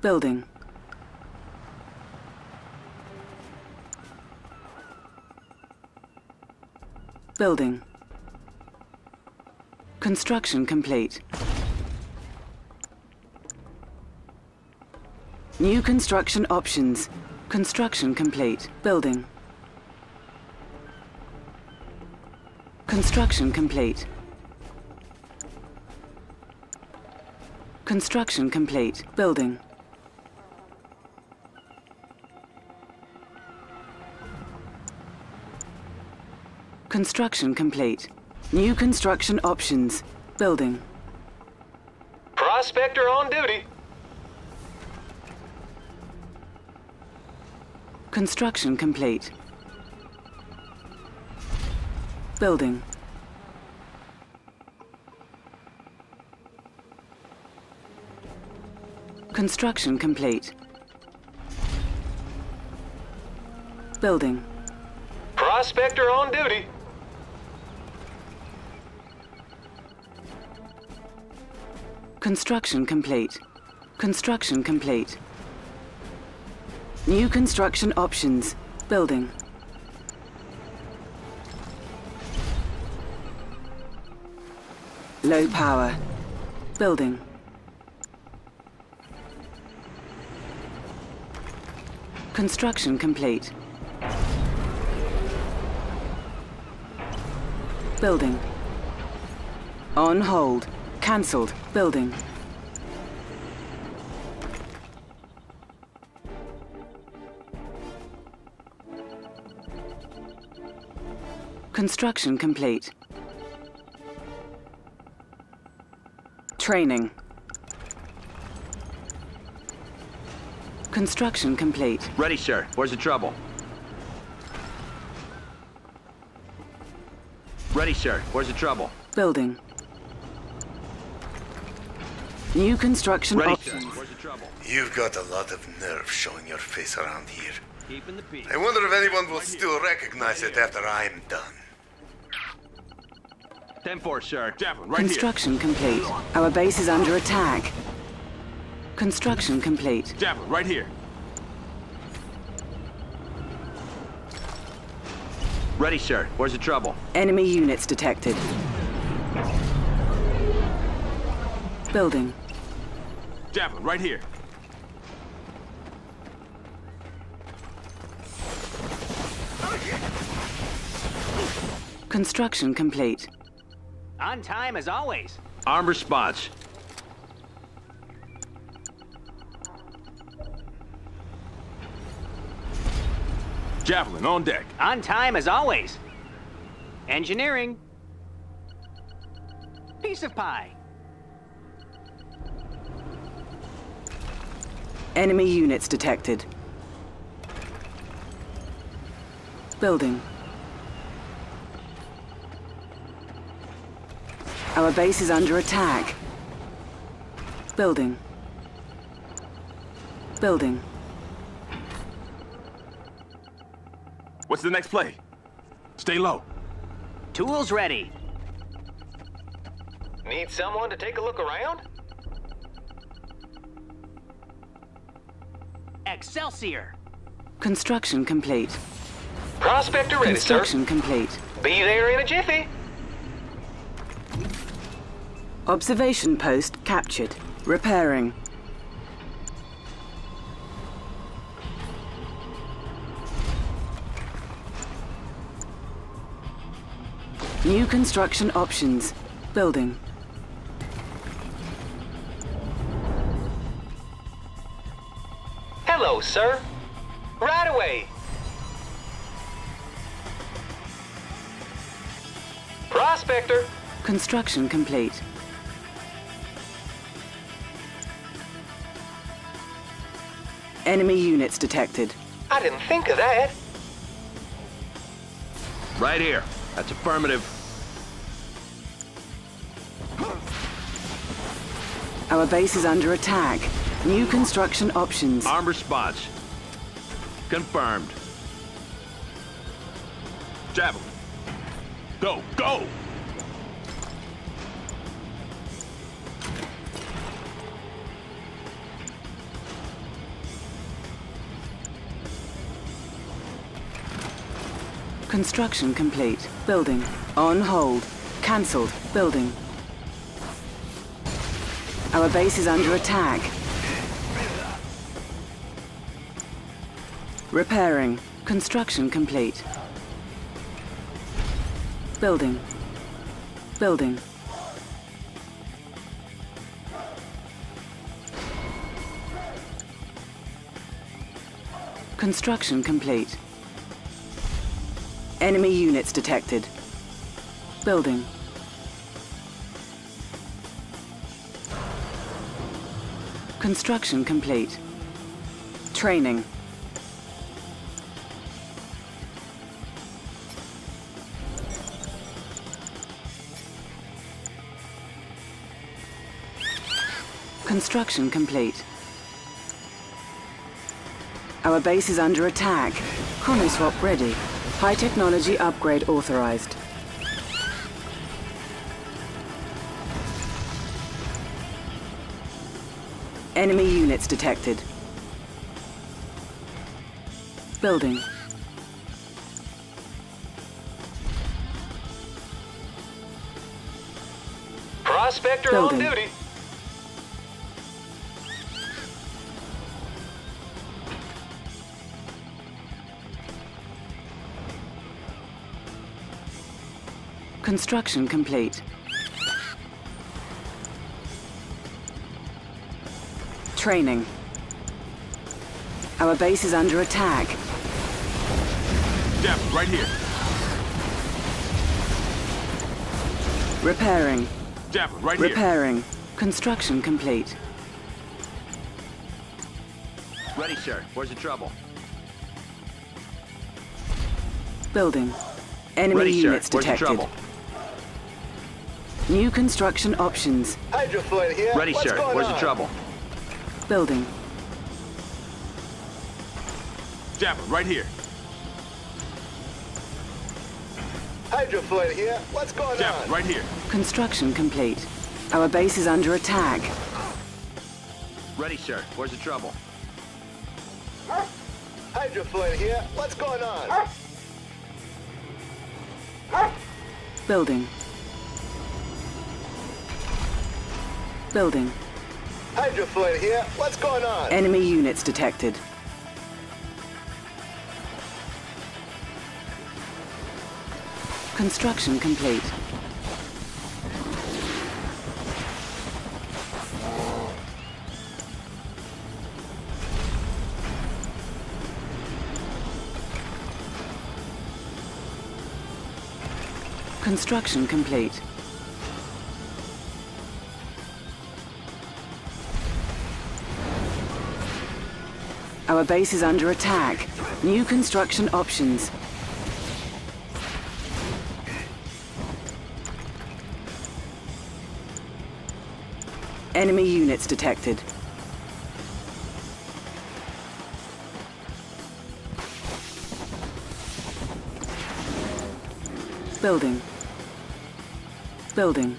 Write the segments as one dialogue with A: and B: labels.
A: Building. Building. Construction complete. New construction options. Construction complete. Building. Construction complete. Construction complete. Building. Construction complete. New construction options. Building.
B: Prospector on duty.
A: Construction complete. Building. Construction complete. Building.
B: Prospector on duty.
A: Construction complete. Construction complete. New construction options. Building. Low power. Building. Construction complete. Building. On hold. Cancelled. Building. Construction complete. Training. Construction complete.
C: Ready, sir. Where's the trouble? Ready, sir. Where's the trouble?
A: Building. New construction
C: Ready,
A: options.
C: Where's the trouble?
D: You've got a lot of nerve showing your face around here.
C: Keeping the peace.
D: I wonder if anyone will still recognize it after I'm done.
C: 10-4, sir.
E: Javelin, right
A: Construction complete. Our base is under attack. Construction complete.
E: here. Javelin, right here.
C: Ready, sir. Where's the trouble?
A: Enemy units detected. Building.
E: Javelin, right here.
A: Construction complete.
F: On time as always.
C: Arm response.
E: Javelin, on deck.
F: On time as always. Engineering. Piece of pie.
A: Enemy units detected. Building. Our base is under attack. Building. Building.
E: What's the next play? Stay low.
F: Tools ready.
B: Need someone to take a look around?
F: Excelsior.
A: Construction complete.
B: Prospector ready, sir.
A: Construction complete.
B: Be there in a jiffy.
A: Observation post captured. Repairing. New construction options. Building.
B: Hello, sir. Right away. Prospector.
A: Construction complete. Enemy units detected.
B: I didn't think of that.
C: Right here. That's affirmative.
A: Our base is under attack. New construction options.
C: Armor spots. Confirmed.
E: Javelin. Go, go!
A: Construction complete. Building. On hold. Cancelled. Building. Our base is under attack. Repairing. Construction complete. Building. Building. Construction complete. Enemy units detected. Building. Construction complete. Training. Construction complete. Our base is under attack. Chronoswap ready. High technology upgrade authorized. Enemy units detected. Building.
B: Prospector
A: Building.
B: on duty.
A: Construction complete. Training. Our base is under attack.
E: Jeff, right here.
A: Repairing.
E: Jeff, right here.
A: Repairing. Construction complete.
C: Ready, sir. Where's the trouble?
A: Building. Enemy
C: Ready, sir.
A: units
C: Where's the
A: detected.
C: Trouble?
A: New construction options.
B: Hydrofoil here.
C: Ready,
B: What's
C: sir. Where's
B: on?
C: the trouble?
A: Building.
E: Jeff, right here.
B: Hydrofoil here. What's going
E: Jeff,
B: on?
E: right here.
A: Construction complete. Our base is under attack.
C: Ready, sir. Where's the trouble?
B: Hydrofoil here. What's going on?
A: Building. Building.
B: Hydrofoil here. What's going on?
A: Enemy units detected. Construction complete. Construction complete. Our base is under attack. New construction options. Enemy units detected. Building. Building.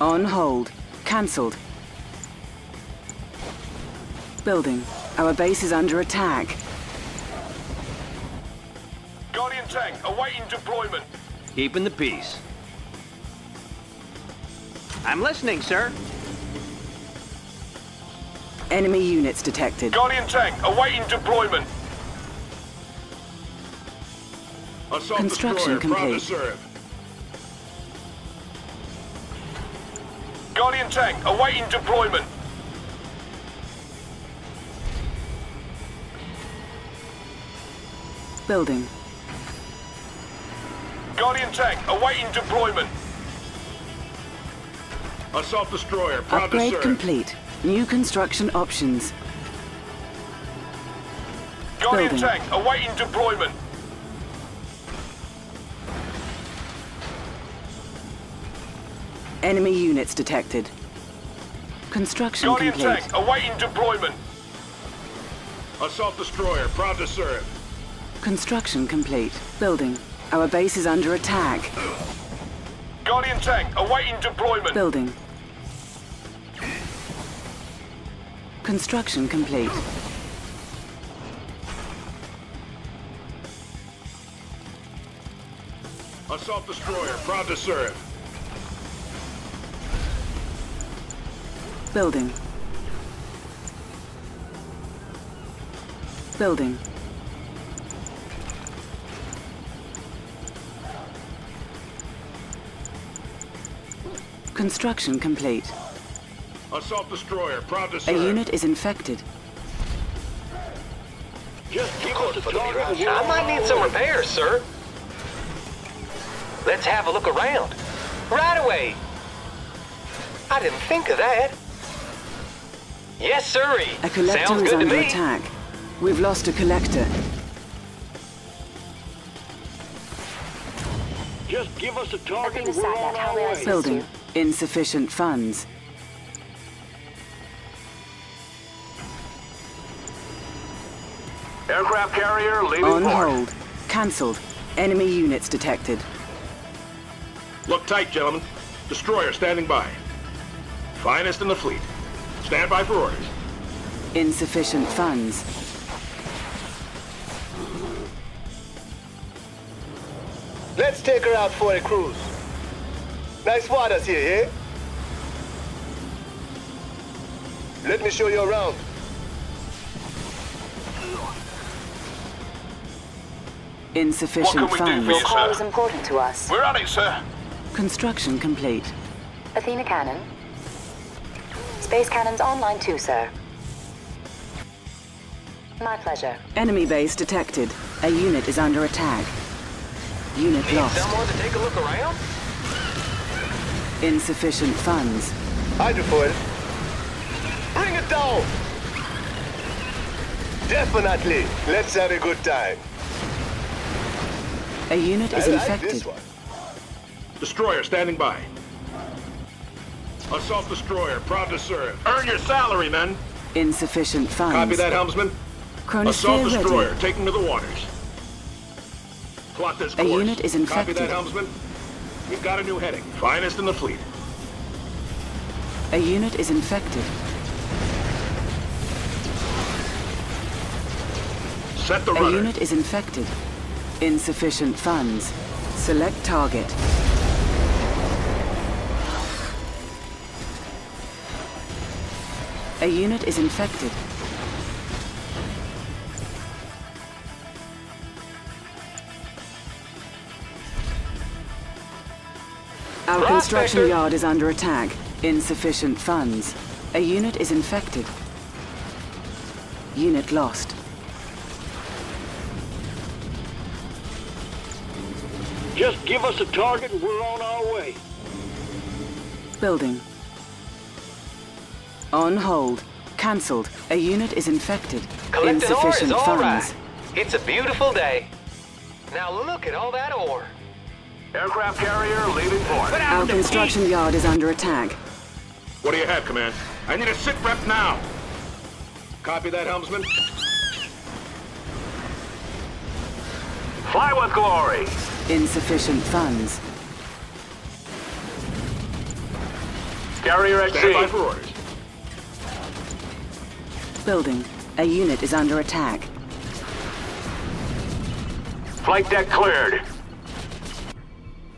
A: On hold. Cancelled. Building. Our base is under attack.
E: Guardian tank, awaiting deployment.
C: Keeping the peace.
F: I'm listening, sir.
A: Enemy units detected.
E: Guardian tank, awaiting deployment. Assault
A: Construction
E: destroyer,
A: complete.
E: Guardian tank, awaiting deployment.
A: Building.
E: Guardian tank, awaiting deployment. Assault destroyer, proud
A: Upgrade
E: to serve.
A: complete. New construction options.
E: Guardian
A: building.
E: tank, awaiting deployment.
A: Enemy units detected. Construction
E: Guardian
A: complete.
E: tank, awaiting deployment. Assault destroyer, proud to serve.
A: Construction complete. Building. Our base is under attack.
E: Guardian tank, awaiting deployment.
A: Building. Construction complete.
E: Assault destroyer, proud to serve.
A: Building. Building. Construction complete.
E: Assault destroyer, proud to
A: A unit is infected.
E: Just give us a target. and
G: I might need some repairs, sir. Let's have a look around. Right away. I didn't think of that. Yes, sirree.
A: A collector
G: Sounds
A: is
G: good to
A: under
G: me.
A: attack. We've lost a collector.
E: Just give us a target and we're on
H: how
E: our
H: may I
E: way.
H: assist
A: Building.
H: You?
A: Insufficient funds.
E: Aircraft carrier leaving
A: On
E: port.
A: hold. Cancelled. Enemy units detected.
E: Look tight, gentlemen. Destroyer standing by. Finest in the fleet. Stand by for orders.
A: Insufficient funds.
B: Let's take her out for a cruise. Nice waters here, eh? Let me show you around.
A: Insufficient
E: What can we do for
A: funds.
E: you?
H: Call is important to us.
E: We're on it, sir.
A: Construction complete.
H: Athena cannon. Space cannons online too, sir. My pleasure.
A: Enemy base detected. A unit is under attack. Unit
G: Need
A: lost.
G: someone to take a look around?
A: Insufficient funds.
B: Hydrofoil. Bring it down! Definitely. Let's have a good time.
A: A unit is
B: I like
A: infected.
E: Destroyer standing by. Assault destroyer, proud to serve. Earn your salary, men.
A: Insufficient funds.
E: Copy that, helmsman.
A: Chronosphere
E: Assault destroyer,
A: ready.
E: taking to the waters. Plot this
A: A unit is
E: Copy
A: infected.
E: that, helmsman. We've got a new heading. Finest in the fleet.
A: A unit is infected.
E: Set the
A: A unit is infected. Insufficient funds. Select target. A unit is infected. Our ah, construction
G: Prospector.
A: yard is under attack. Insufficient funds. A unit is infected. Unit lost.
E: Just give us a target and we're on our way.
A: Building. On hold. Cancelled. A unit is infected.
G: Collecting ore is
A: Insufficient
G: all
A: funds.
G: right. It's a beautiful day. Now look at all that ore.
E: Aircraft carrier leaving port.
A: Our construction yard is under attack.
E: What do you have, Command? I need a sit rep now. Copy that, helmsman. Fly with glory.
A: Insufficient funds.
E: Carrier at Stand by for orders.
A: Building. A unit is under attack.
E: Flight deck cleared.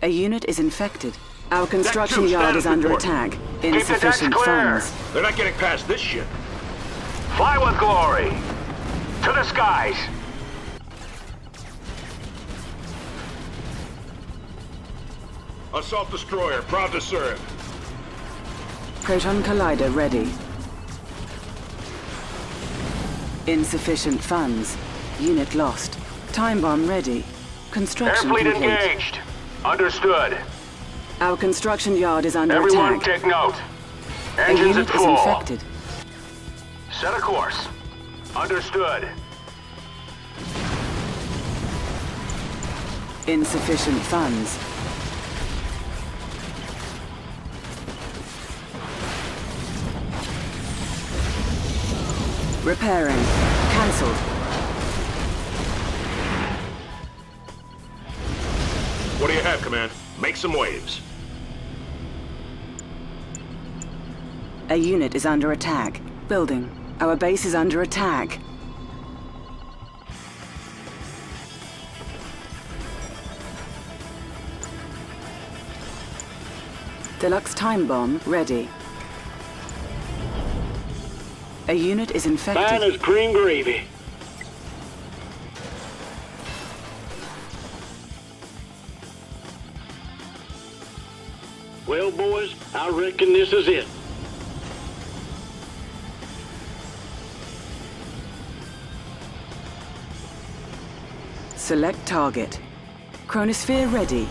A: A unit is infected. Our construction yard is under
E: report.
A: attack.
E: Keep the decks
A: Insufficient funds.
E: They're not getting past this ship. Fly with glory. To the skies. Assault destroyer, proud to serve.
A: Proton collider ready. Insufficient funds. Unit lost. Time bomb ready. Construction complete.
E: engaged. Understood.
A: Our construction yard is under
E: Everyone
A: attack.
E: take note. Engines
A: unit
E: at
A: is infected.
E: Set a course. Understood.
A: Insufficient funds. Repairing. Cancelled.
E: What do you have, Command? Make some waves.
A: A unit is under attack. Building. Our base is under attack. Deluxe time bomb ready. A unit is infected.
I: Mine is green gravy. Well, boys, I reckon this is it.
A: Select target. Chronosphere ready.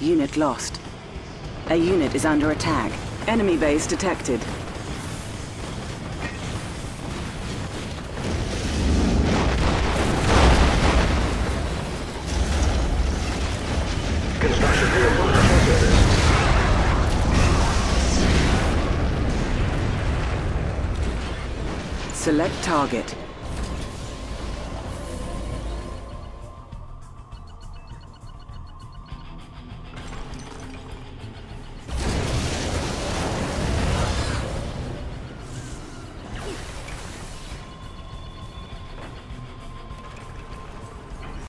A: Unit lost. A unit is under attack. Enemy base detected. Select target.